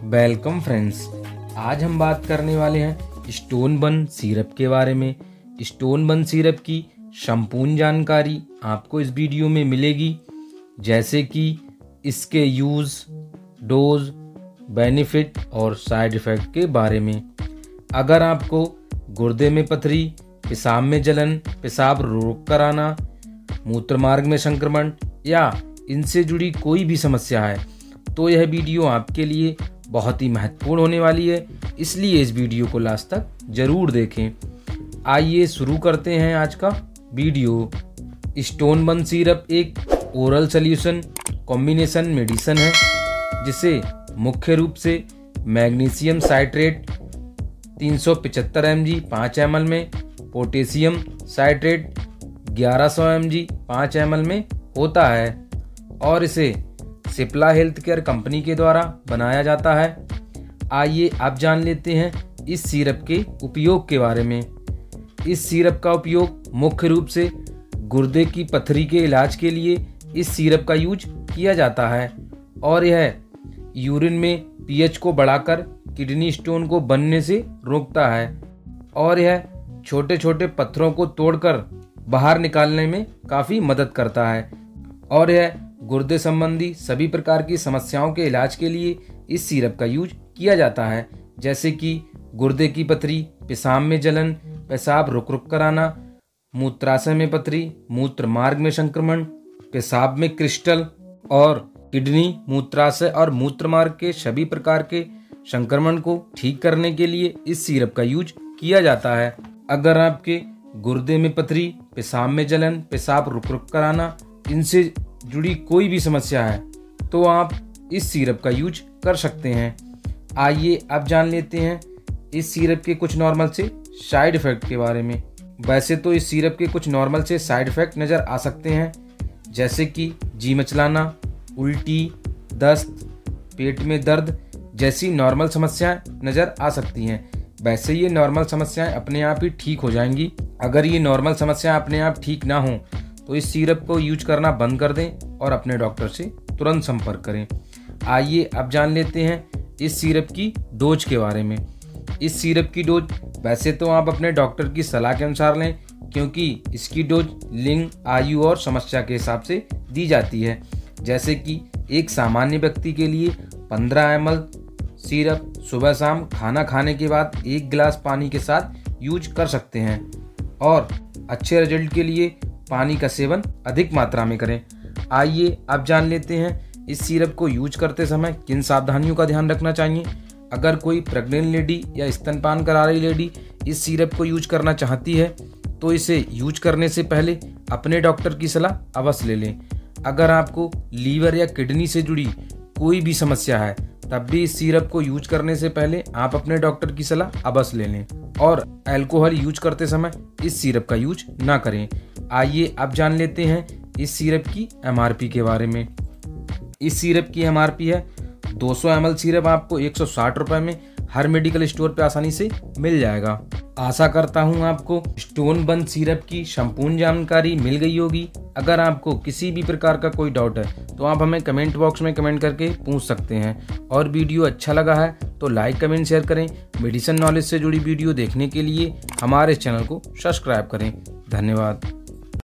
Welcome friends, आज हम बात करने वाले हैं स्टोन बन सिरप के बारे में। स्टोन बन सिरप की संपूर्ण जानकारी आपको इस वीडियो में मिलेगी, जैसे कि इसके यूज़, डोज, बेनिफिट और साइड इफ़ेक्ट के बारे में। अगर आपको गुर्दे में पथरी पेशाब में जलन पेशाब रोक कर आना, मूत्रमार्ग में संक्रमण या इनसे जुड़ी कोई भी समस्या है तो यह वीडियो आपके लिए बहुत ही महत्वपूर्ण होने वाली है। इसलिए इस वीडियो को लास्ट तक ज़रूर देखें। आइए शुरू करते हैं आज का वीडियो। स्टोन बन सिरप एक ओरल सोल्यूशन कॉम्बिनेशन मेडिसन है, जिसे मुख्य रूप से मैग्नीशियम साइट्रेट 375 पचहत्तर एम जी पाँच एम में, पोटेशियम साइट्रेट 1100 सौ एम जी पाँच एम में होता है और इसे सिप्ला हेल्थ केयर कंपनी के द्वारा बनाया जाता है। आइए आप जान लेते हैं इस सिरप के उपयोग के बारे में। इस सिरप का उपयोग मुख्य रूप से गुर्दे की पथरी के इलाज के लिए इस सिरप का यूज़ किया जाता है और यह यूरिन में पीएच को बढ़ाकर किडनी स्टोन को बनने से रोकता है और यह छोटे छोटे पत्थरों को तोड़कर बाहर निकालने में काफ़ी मदद करता है और यह गुर्दे संबंधी सभी प्रकार की समस्याओं के इलाज के लिए इस सिरप का यूज़ किया जाता है, जैसे कि गुर्दे की पथरी पेशाब में जलन पेशाब रुक रुक कर आना मूत्राशय में पथरी, मूत्र मार्ग में संक्रमण पेशाब में क्रिस्टल और किडनी, मूत्राशय और मूत्र मार्ग के सभी प्रकार के संक्रमण को ठीक करने के लिए इस सिरप का यूज़ किया जाता है। अगर आपके गुर्दे में पथरी पेशाब में जलन पेशाब रुक रुक कर आना इनसे जुड़ी कोई भी समस्या है तो आप इस सिरप का यूज़ कर सकते हैं। आइए अब जान लेते हैं इस सिरप के कुछ नॉर्मल से साइड इफ़ेक्ट के बारे में। वैसे तो इस सिरप के कुछ नॉर्मल से साइड इफ़ेक्ट नज़र आ सकते हैं, जैसे कि जी मचलाना, उल्टी, दस्त, पेट में दर्द जैसी नॉर्मल समस्याएँ नज़र आ सकती हैं। वैसे ये नॉर्मल समस्याएँ अपने आप ही ठीक हो जाएँगी। अगर ये नॉर्मल समस्याएँ अपने आप ठीक ना हों तो इस सिरप को यूज़ करना बंद कर दें और अपने डॉक्टर से तुरंत संपर्क करें। आइए अब जान लेते हैं इस सिरप की डोज के बारे में। इस सिरप की डोज, वैसे तो आप अपने डॉक्टर की सलाह के अनुसार लें, क्योंकि इसकी डोज लिंग, आयु और समस्या के हिसाब से दी जाती है। जैसे कि एक सामान्य व्यक्ति के लिए 15 एम एल सीरप सुबह शाम खाना खाने के बाद एक गिलास पानी के साथ यूज़ कर सकते हैं। और अच्छे रिज़ल्ट के लिए पानी का सेवन अधिक मात्रा में करें। आइए अब जान लेते हैं, इस सिरप को यूज़ करते समय किन सावधानियों का ध्यान रखना चाहिए? अगर कोई प्रेग्नेंट लेडी या स्तनपान करा रही लेडी इस सिरप को यूज़ करना चाहती है तो इसे यूज़ करने से पहले अपने डॉक्टर की सलाह अवश्य ले लें। अगर आपको लीवर या किडनी से जुड़ी कोई भी समस्या है, तब भी इस सिरप को यूज़ करने से पहले आप अपने डॉक्टर की सलाह अवश्य ले लें और अल्कोहल यूज़ करते समय इस सिरप का यूज़ ना करें। आइए अब जान लेते हैं इस सिरप की एमआरपी के बारे में। इस सिरप की एमआरपी है 200 सौ एम सिरप आपको एक सौ में हर मेडिकल स्टोर पर आसानी से मिल जाएगा। आशा करता हूँ आपको स्टोन बंद सिरप की संपूर्ण जानकारी मिल गई होगी। अगर आपको किसी भी प्रकार का कोई डाउट है तो आप हमें कमेंट बॉक्स में कमेंट करके पूछ सकते हैं। और वीडियो अच्छा लगा है तो लाइक कमेंट शेयर करें। मेडिसिन नॉलेज से जुड़ी वीडियो देखने के लिए हमारे चैनल को सब्सक्राइब करें। धन्यवाद।